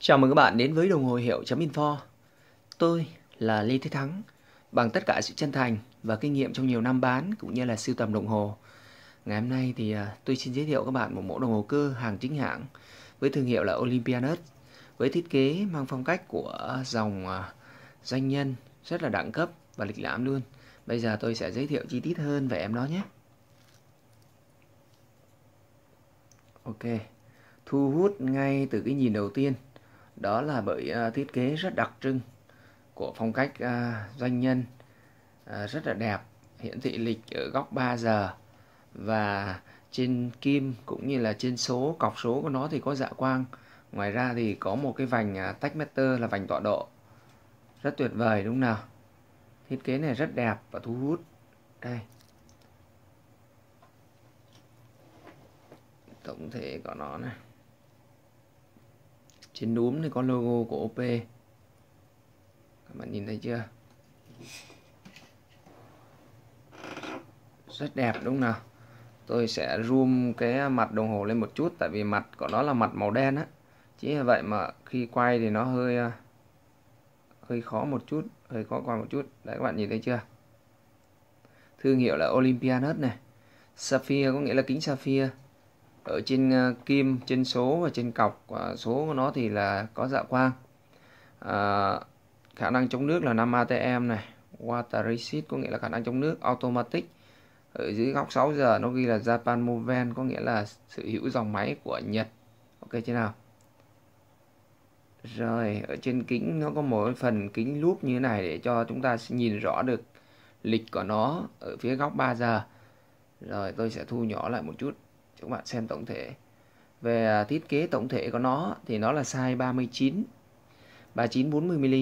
Chào mừng các bạn đến với đồng hồ hiệu.info Tôi là Lê Thế Thắng, Bằng tất cả sự chân thành và kinh nghiệm trong nhiều năm bán cũng như là sưu tầm đồng hồ. Ngày hôm nay thì à, tôi xin giới thiệu các bạn một mẫu đồng hồ cơ hàng chính hãng với thương hiệu là Olympianus với thiết kế mang phong cách của dòng à, doanh nhân rất là đẳng cấp và lịch lãm luôn. Bây giờ tôi sẽ giới thiệu chi tiết hơn về em đó nhé. Ok, thu hút ngay từ cái nhìn đầu tiên đó là bởi uh, thiết kế rất đặc trưng của phong cách uh, doanh nhân uh, rất là đẹp hiển thị lịch ở góc 3 giờ. Và trên kim cũng như là trên số cọc số của nó thì có dạ quang. Ngoài ra thì có một cái vành uh, tách meter là vành tọa độ. Rất tuyệt vời đúng không nào? Thiết kế này rất đẹp và thu hút. Đây. Tổng thể của nó này trên núm thì có logo của OP các bạn nhìn thấy chưa? Rất đẹp, đúng không nào? Tôi sẽ zoom cái mặt đồng hồ lên một chút, tại vì mặt của nó là mặt màu đen á. Chỉ là vậy mà khi quay thì nó hơi à, hơi khó một chút, hơi khó quay một chút. Đấy, các bạn nhìn thấy chưa? Thương hiệu là Olympianus này. Sapphire có nghĩa là kính Sapphire ở trên ờ, kim trên số và trên cọc và số của nó thì là có dạ quang. À, khả năng chống nước là 5 ATM này. Water resist có nghĩa là khả năng chống nước automatic. Ở dưới góc 6 giờ nó ghi là Japan Moven có nghĩa là sở hữu dòng máy của Nhật. Ok chưa nào? Rồi ở trên kính nó có một phần kính lúp như thế này để cho chúng ta nhìn rõ được lịch của nó ở phía góc 3 giờ. Rồi tôi sẽ thu nhỏ lại một chút cho các bạn xem tổng thể. Về à, thiết kế tổng thể của nó thì nó là size 39 39 40 mm.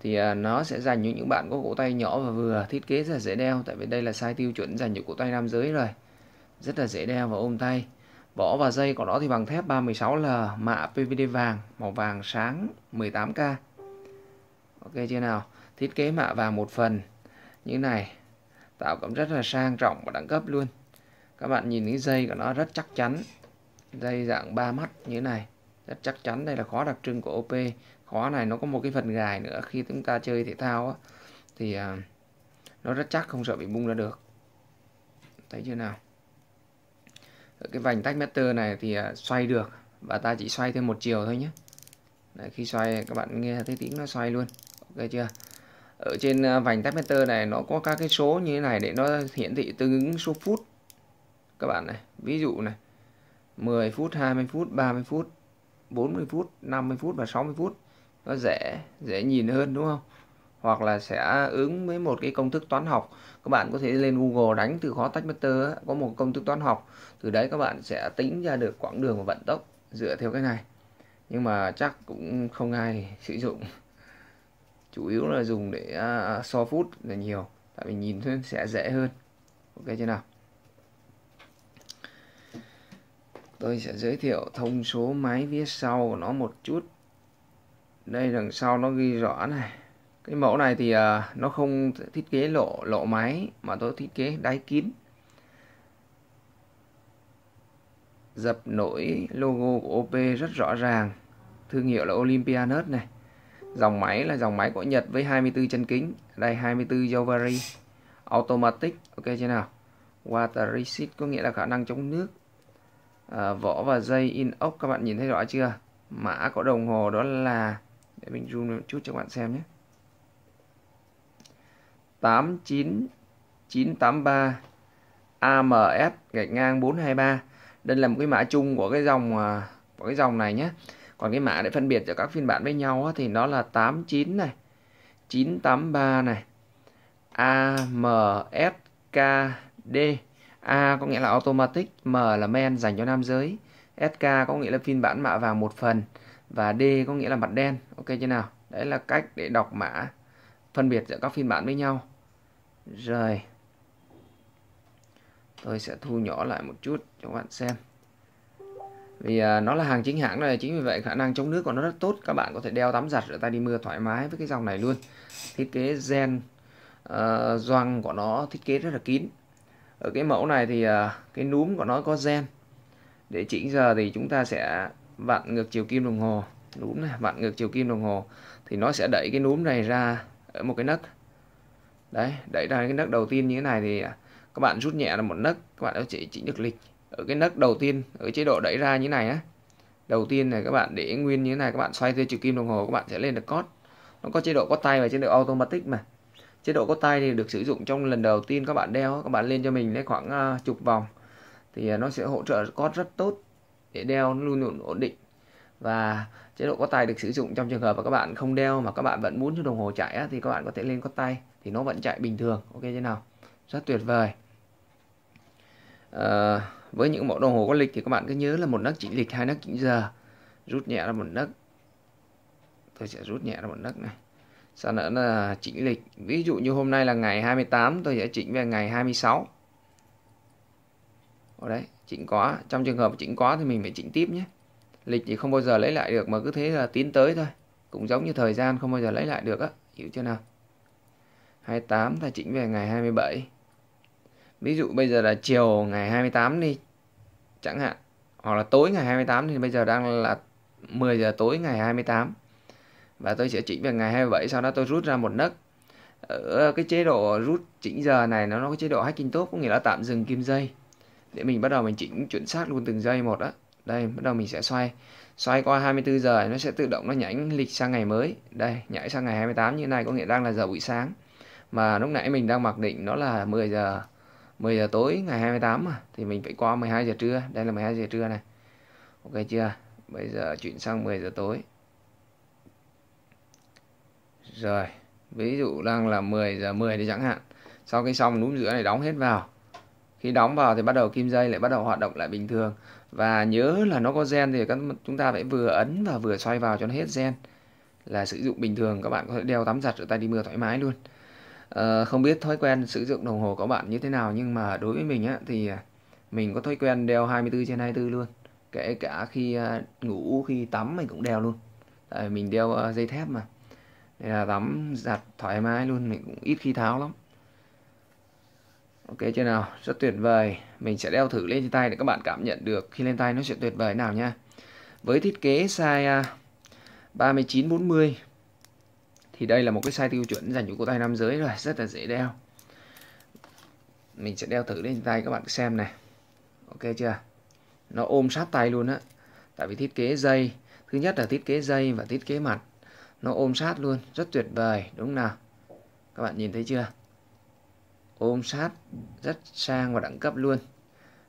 Thì à, nó sẽ dành cho những bạn có cổ tay nhỏ và vừa. Thiết kế rất là dễ đeo, tại vì đây là size tiêu chuẩn dành cho cổ tay nam giới rồi. Rất là dễ đeo và ôm tay. Vỏ và dây của nó thì bằng thép 316L mạ PVD vàng, màu vàng sáng 18K ok chưa nào? Thiết kế mạ vàng một phần. Như này, tạo cảm rất là sang trọng và đẳng cấp luôn các bạn nhìn cái dây của nó rất chắc chắn. Dây dạng ba mắt như thế này rất chắc chắn. Đây là khó đặc trưng của OP khó này nó có một cái phần gài nữa. Khi chúng ta chơi thể thao á, thì à, nó rất chắc không sợ bị bung ra được. Thấy chưa nào? Ở cái vành tách meter này thì à, xoay được và ta chỉ xoay thêm một chiều thôi nhé. Đấy, khi xoay các bạn nghe thấy tiếng nó xoay luôn. Ok chưa? Ở trên à, vành tách meter này nó có các cái số như thế này để nó hiển thị tương ứng số phút các bạn này ví dụ này 10 phút 20 phút 30 phút 40 phút 50 phút và 60 phút nó dễ dễ nhìn hơn đúng không? Hoặc là sẽ ứng với một cái công thức toán học. Các bạn có thể lên Google đánh từ khó tách meter có một công thức toán học. Từ đấy các bạn sẽ tính ra được quãng đường và vận tốc dựa theo cái này. Nhưng mà chắc cũng không ai sử dụng. Chủ yếu là dùng để uh, so phút là nhiều. Tại vì nhìn sẽ dễ hơn. Ok chưa nào? Tôi sẽ giới thiệu thông số máy phía sau của nó một chút. Đây đằng sau nó ghi rõ này. Cái mẫu này thì uh, nó không thiết kế lộ lộ máy mà tôi thiết kế đáy kín. Dập nổi logo của OP rất rõ ràng. Thương hiệu là Olympianus này. Dòng máy là dòng máy của Nhật với 24 chân kính. Đây 24 Jovari automatic ok chưa nào? Water resist có nghĩa là khả năng chống nước à, vỏ và dây in ốc các bạn nhìn thấy rõ chưa? Mã của đồng hồ đó là để mình zoom một chút cho các bạn xem nhé. 89983 AMS gạch ngang 423 đây là một cái mã chung của cái dòng à, của cái dòng này nhé. Còn cái mã để phân biệt giữa các phiên bản với nhau thì nó là 89 này 983 này AMSKD A có nghĩa là automatic, M là men dành cho nam giới, SK có nghĩa là phiên bản mạ vàng một phần và D có nghĩa là mặt đen. Ok chưa nào? Đấy là cách để đọc mã phân biệt giữa các phiên bản với nhau. Rồi. Tôi sẽ thu nhỏ lại một chút cho các bạn xem. Vì à, nó là hàng chính hãng này, chính vì vậy khả năng chống nước của nó rất tốt. Các bạn có thể đeo tắm giặt rửa tay đi mưa thoải mái với cái dòng này luôn. Thiết kế gen uh, doang của nó thiết kế rất là kín ở cái mẫu này thì à, cái núm của nó có gen. Để chỉnh giờ thì chúng ta sẽ vặn ngược chiều kim đồng hồ. Núm này, vặn ngược chiều kim đồng hồ. Thì nó sẽ đẩy cái núm này ra ở một cái nấc. Đấy, đẩy ra cái nấc đầu tiên như thế này thì à, các bạn rút nhẹ là một nấc, các bạn có chỉ chỉnh được lịch. Ở cái nấc đầu tiên, ở chế độ đẩy ra như này á. Đầu tiên này các bạn để nguyên như thế này, các bạn xoay theo chiều kim đồng hồ, các bạn sẽ lên được cốt nó có chế độ có tay và chế độ automatic mà chế độ có tay thì được sử dụng trong lần đầu tiên các bạn đeo. Các bạn lên cho mình lấy khoảng uh, chục vòng. Thì à, nó sẽ hỗ trợ cốt rất tốt để đeo nó luôn luôn ổn định. Và chế độ có tay được sử dụng trong trường hợp mà các bạn không đeo mà các bạn vẫn muốn cho đồng hồ chạy á, thì các bạn có thể lên có tay. Thì nó vẫn chạy bình thường. Ok thế nào? Rất tuyệt vời. À, với những mẫu đồng hồ có lịch thì các bạn cứ nhớ là một nấc chỉnh lịch hai nấc chỉnh giờ. Rút nhẹ ra một nấc. Tôi sẽ rút nhẹ ra một nấc này sau nữa là chỉnh lịch? Ví dụ như hôm nay là ngày 28 tôi sẽ chỉnh về ngày 26 ở đấy, chỉnh quá. Trong trường hợp chỉnh quá thì mình phải chỉnh tiếp nhé. Lịch thì không bao giờ lấy lại được, mà cứ thế là tiến tới thôi. Cũng giống như thời gian, không bao giờ lấy lại được á. Hiểu chưa nào? 28 ta chỉnh về ngày 27 ví dụ bây giờ là chiều ngày 28 đi, chẳng hạn. Hoặc là tối ngày 28 thì bây giờ đang là 10 giờ tối ngày 28 và tôi sẽ chỉnh về ngày 27 sau đó tôi rút ra một nấc. Ở cái chế độ rút chỉnh giờ này, nó có chế độ hacking top, có nghĩa là tạm dừng kim dây. Để mình bắt đầu mình chỉnh chuẩn xác luôn từng giây một á. Đây, bắt đầu mình sẽ xoay. Xoay qua 24 giờ, nó sẽ tự động nó nhảy lịch sang ngày mới. Đây, nhảy sang ngày 28 như này có nghĩa đang là giờ buổi sáng. Mà lúc nãy mình đang mặc định nó là 10 giờ 10 giờ tối ngày 28 mà. Thì mình phải qua 12 giờ trưa. Đây là 12 giờ trưa này. Ok chưa? Bây giờ chuyển sang 10 giờ tối rồi ví dụ đang là 10 giờ 10 thì chẳng hạn. Sau khi xong núm giữa này đóng hết vào. Khi đóng vào thì bắt đầu kim dây lại bắt đầu hoạt động lại bình thường. Và nhớ là nó có gen thì chúng ta phải vừa ấn và vừa xoay vào cho nó hết gen. Là sử dụng bình thường các bạn có thể đeo tắm giặt ở tay đi mưa thoải mái luôn. À, không biết thói quen sử dụng đồng hồ của bạn như thế nào nhưng mà đối với mình á thì à, mình có thói quen đeo 24 trên 24 luôn. Kể cả khi à, ngủ khi tắm mình cũng đeo luôn. Tại mình đeo ờ, dây thép mà. Đây là tắm giặt thoải mái luôn, mình cũng ít khi tháo lắm. Ok, chưa nào? Rất tuyệt vời. Mình sẽ đeo thử lên trên tay để các bạn cảm nhận được khi lên tay nó sẽ tuyệt vời nào nha. Với thiết kế size à, 39 40 thì đây là một cái size tiêu chuẩn dành cho cổ tay nam giới rồi, rất là dễ đeo. Mình sẽ đeo thử lên trên tay các bạn xem này. Ok chưa? Nó ôm sát tay luôn á. Tại vì thiết kế dây, thứ nhất là thiết kế dây và thiết kế mặt nó ôm sát luôn, rất tuyệt vời, đúng nào? Các bạn nhìn thấy chưa? Ôm sát, rất sang và đẳng cấp luôn.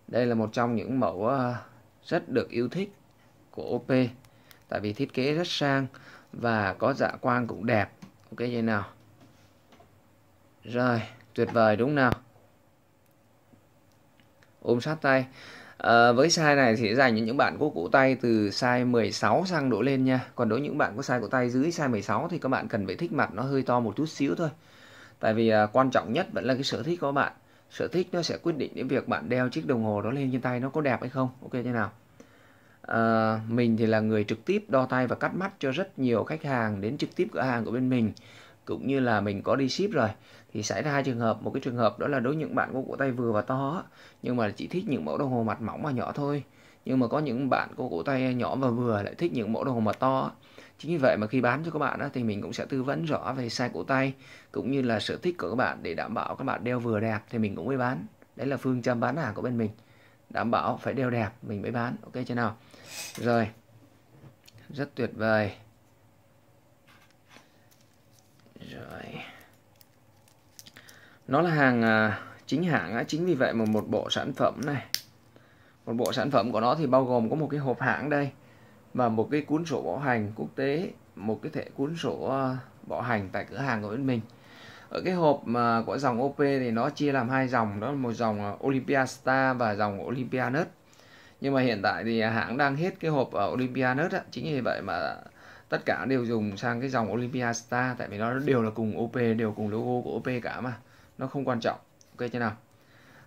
Đây là một trong những mẫu ờ, rất được yêu thích của OP tại vì thiết kế rất sang và có dạ quang cũng đẹp. Ok vậy nào? Rồi, tuyệt vời, đúng nào? Ôm sát tay à, với size này thì dành cho những bạn có cổ tay từ size 16 sang đổ lên nha. Còn đối với những bạn có size cổ tay dưới size 16 thì các bạn cần phải thích mặt nó hơi to một chút xíu thôi. Tại vì à, quan trọng nhất vẫn là cái sở thích của bạn. Sở thích nó sẽ quyết định đến việc bạn đeo chiếc đồng hồ đó lên trên tay nó có đẹp hay không. Ok như nào? À, mình thì là người trực tiếp đo tay và cắt mắt cho rất nhiều khách hàng đến trực tiếp cửa hàng của bên mình cũng như là mình có đi ship rồi thì xảy ra hai trường hợp. Một cái trường hợp đó là đối với những bạn có cổ tay vừa và to nhưng mà chỉ thích những mẫu đồng hồ mặt mỏng và nhỏ thôi. Nhưng mà có những bạn có cổ tay nhỏ và vừa lại thích những mẫu đồng hồ mặt to chính vì vậy mà khi bán cho các bạn á, thì mình cũng sẽ tư vấn rõ về size cổ tay cũng như là sở thích của các bạn để đảm bảo các bạn đeo vừa đẹp thì mình cũng mới bán. Đấy là phương châm bán hàng của bên mình. Đảm bảo phải đeo đẹp mình mới bán. Ok chưa nào? Rồi. Rất tuyệt vời rồi. Nó là hàng à, chính hãng á, chính vì vậy mà một bộ sản phẩm này. Một bộ sản phẩm của nó thì bao gồm có một cái hộp hãng đây, và một cái cuốn sổ bảo hành quốc tế, một cái thẻ cuốn sổ à, bảo hành tại cửa hàng của bên mình. Ở cái hộp mà của dòng OP thì nó chia làm hai dòng, đó là một dòng à, Olympia Star và dòng Olympia Nut nhưng mà hiện tại thì hãng đang hết cái hộp ở Olympia Nut á, chính vì vậy mà tất cả đều dùng sang cái dòng Olympia Star tại vì nó đều là cùng OP đều cùng logo của OP cả mà. Nó không quan trọng ok chưa nào?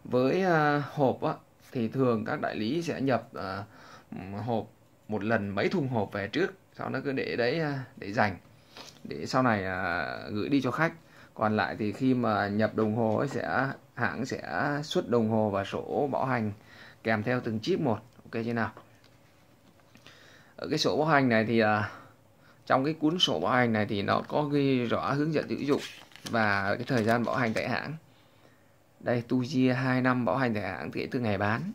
Với uh, hộp á, thì thường các đại lý sẽ nhập uh, hộp một lần mấy thùng hộp về trước sau đó cứ để đấy uh, để dành. Để sau này uh, gửi đi cho khách. Còn lại thì khi mà nhập đồng hồ ấy sẽ hãng sẽ xuất đồng hồ và sổ bảo hành kèm theo từng chip một ok chưa nào? Ở cái sổ bảo hành này thì uh, trong cái cuốn sổ bảo hành này thì nó có ghi rõ hướng dẫn sử dụng và cái thời gian bảo hành tại hãng. Đây tu 2 năm bảo hành tại hãng kể từ ngày bán.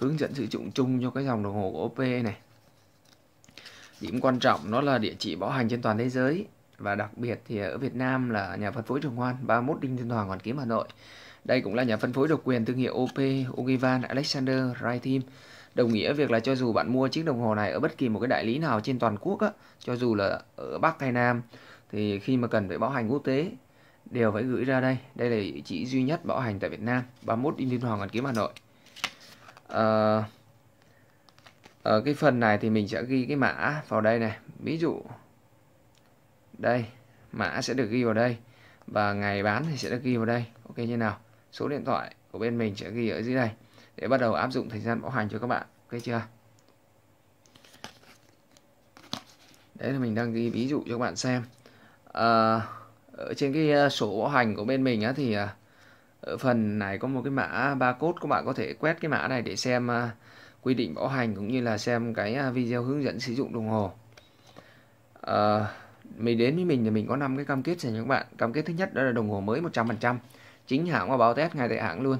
Hướng dẫn sử dụng chung cho cái dòng đồng hồ của OP này. Điểm quan trọng nó là địa chỉ bảo hành trên toàn thế giới và đặc biệt thì ở Việt Nam là nhà phân phối Trường Hoan 31 Đinh Tiên Hoàng Hoàn Kiếm Hà Nội. Đây cũng là nhà phân phối độc quyền thương hiệu OP, Ogivan, Alexander, Riteam đồng nghĩa việc là cho dù bạn mua chiếc đồng hồ này ở bất kỳ một cái đại lý nào trên toàn quốc á, cho dù là ở Bắc hay Nam thì khi mà cần phải bảo hành quốc tế đều phải gửi ra đây. Đây là địa chỉ duy nhất bảo hành tại Việt Nam 31 Đinh Tiên Hoàng Hoàn Kiếm Hà Nội. À, ở cái phần này thì mình sẽ ghi cái mã vào đây này. Ví dụ đây mã sẽ được ghi vào đây và ngày bán thì sẽ được ghi vào đây. Ok như nào? Số điện thoại của bên mình sẽ ghi ở dưới đây để bắt đầu áp dụng thời gian bảo hành cho các bạn ok chưa? Đấy là mình đang ghi ví dụ cho các bạn xem. À, ở trên cái ờ, sổ bảo hành của bên mình á thì ờ, ở phần này có một cái mã barcode các bạn có thể quét cái mã này để xem quy định bảo hành cũng như là xem cái video hướng dẫn sử dụng đồng hồ. À, mình đến với mình thì mình có 5 cái cam kết dành cho các bạn. Cam kết thứ nhất đó là đồng hồ mới 100% chính hãng và báo test ngay tại hãng luôn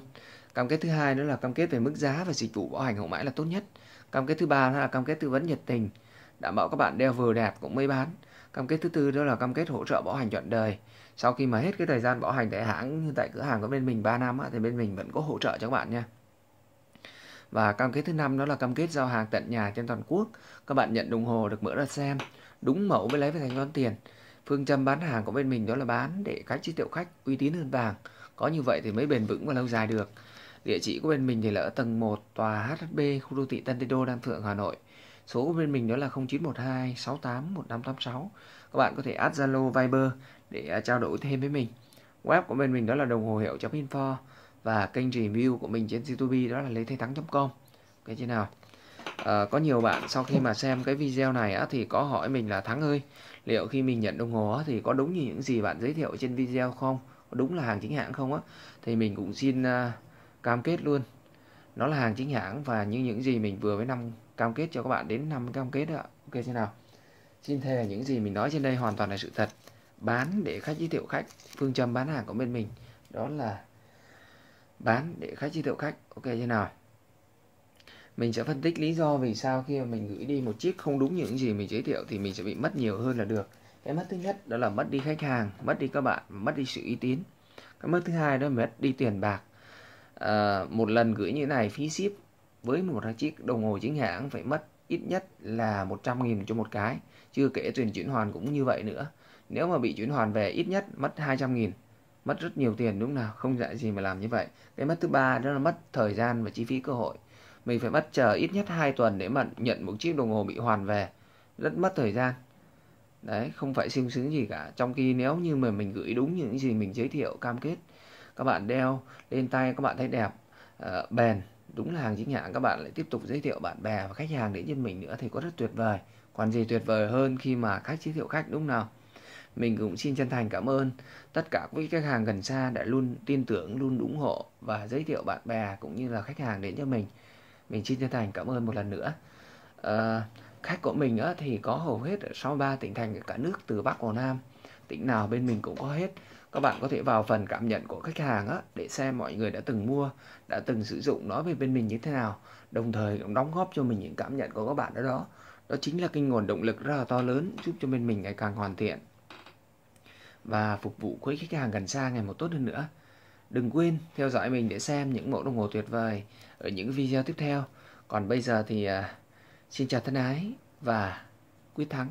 cam kết thứ hai nữa là cam kết về mức giá và dịch vụ bảo hành hậu mãi là tốt nhất. Cam kết thứ ba là cam kết tư vấn nhiệt tình, đảm bảo các bạn đeo vừa đẹp cũng mới bán. Cam kết thứ tư đó là cam kết hỗ trợ bảo hành trọn đời. Sau khi mà hết cái thời gian bảo hành tại hãng, như tại cửa hàng của bên mình 3 năm thì bên mình vẫn có hỗ trợ cho các bạn nha. Và cam kết thứ năm đó là cam kết giao hàng tận nhà trên toàn quốc. Các bạn nhận đồng hồ được mở ra xem, đúng mẫu mới lấy về thành toán tiền. Phương châm bán hàng của bên mình đó là bán để khách giới thiệu khách uy tín hơn vàng. Có như vậy thì mới bền vững và lâu dài được địa chỉ của bên mình thì là ở tầng 1 tòa HHB khu đô thị Tân Tây Đô Đan Phượng Hà Nội. Số của bên mình đó là 0912 68 1586 các bạn có thể add Zalo Viber để à, trao đổi thêm với mình. Web của bên mình đó là đồng hồ hiệu info và kênh review của mình trên YouTube đó là lê thế thắng.com cái thế nào? À, có nhiều bạn sau khi mà xem cái video này á, thì có hỏi mình là thắng ơi liệu khi mình nhận đồng hồ á, thì có đúng như những gì bạn giới thiệu trên video không? Có đúng là hàng chính hãng không á? Thì mình cũng xin uh, cam kết luôn. Nó là hàng chính hãng và như những gì mình vừa với năm cam kết cho các bạn đến năm cam kết đó ok thế nào. Xin thề là những gì mình nói trên đây hoàn toàn là sự thật. Bán để khách giới thiệu khách, phương châm bán hàng của bên mình, đó là bán để khách giới thiệu khách. Ok thế nào. Mình sẽ phân tích lý do vì sao khi mà mình gửi đi một chiếc không đúng những gì mình giới thiệu thì mình sẽ bị mất nhiều hơn là được. Cái mất thứ nhất đó là mất đi khách hàng, mất đi các bạn, mất đi sự uy tín. Cái mất thứ hai đó là mất đi tiền bạc à, một lần gửi như này phí ship với một chiếc đồng hồ chính hãng phải mất ít nhất là 100 nghìn cho một cái. Chưa kể tiền chuyển hoàn cũng như vậy nữa. Nếu mà bị chuyển hoàn về ít nhất mất 200 nghìn mất rất nhiều tiền đúng nào? Không dạy gì mà làm như vậy. Cái mất thứ ba đó là mất thời gian và chi phí cơ hội. Mình phải mất chờ ít nhất 2 tuần để mà nhận một chiếc đồng hồ bị hoàn về. Rất mất thời gian. Đấy không phải sung sướng gì cả. Trong khi nếu như mà mình gửi đúng những gì mình giới thiệu cam kết các bạn đeo lên tay các bạn thấy đẹp uh, bền. Đúng là hàng chính hãng các bạn lại tiếp tục giới thiệu bạn bè và khách hàng đến cho mình nữa thì có rất tuyệt vời. Còn gì tuyệt vời hơn khi mà khách giới thiệu khách đúng nào? Mình cũng xin chân thành cảm ơn tất cả quý khách hàng gần xa đã luôn tin tưởng luôn ủng hộ và giới thiệu bạn bè cũng như là khách hàng đến cho mình. Mình xin chân thành cảm ơn một lần nữa. Uh, khách của mình á, thì có hầu hết ở 63 tỉnh thành ở cả nước từ Bắc vào Nam. Tỉnh nào bên mình cũng có hết các bạn có thể vào phần cảm nhận của khách hàng á, để xem mọi người đã từng mua đã từng sử dụng nó về bên mình như thế nào. Đồng thời cũng đóng góp cho mình những cảm nhận của các bạn ở đó. Đó chính là cái nguồn động lực rất là to lớn giúp cho bên mình ngày càng hoàn thiện và phục vụ quý khách hàng gần xa ngày một tốt hơn nữa. Đừng quên theo dõi mình để xem những mẫu đồng hồ tuyệt vời ở những video tiếp theo. Còn bây giờ thì uh, xin chào thân ái và quyết thắng.